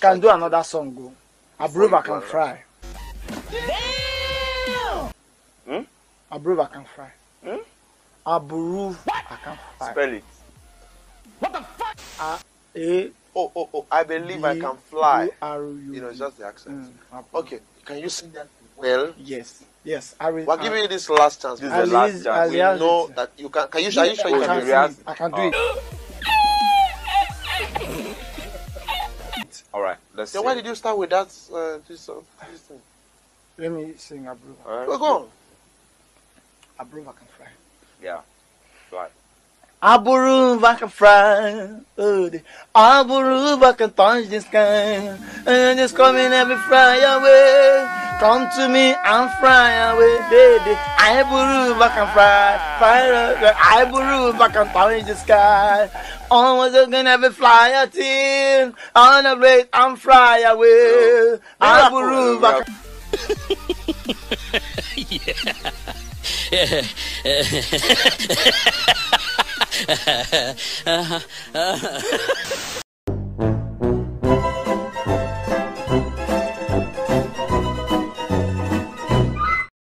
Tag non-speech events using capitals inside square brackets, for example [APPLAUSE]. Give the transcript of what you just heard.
can do another song. Go. I believe I can fry. Hmm? I believe I can fry. Hmm? I believe I can fry. Spell it. What the fuck? A Oh, oh, oh. I believe I B can fly. U R U. You know, it's just the accent. Mm, Okay, can you sing that well? Yes. Yes. I will. We're I- giving you this last chance. This is the last chance. We know that you can. Can you? Are you sure you I can can do it? it. I can do it. [GASPS] let's Then see. why did you start with that? Uh, this, uh, this thing? Let me sing. I believe. All right. Go, go on. I believe can fly. Yeah. Fly. Aburu I can fly, oh, the Aburu I can touch the sky, and it's coming every fly away. Come to me and fly away, baby. I Aburu I can fry, fly away. Aburu I can in the sky. Always again every fly a team, on the way and fly away. Aburu I can. [LAUGHS] [LAUGHS] Uh-huh. Uh-huh.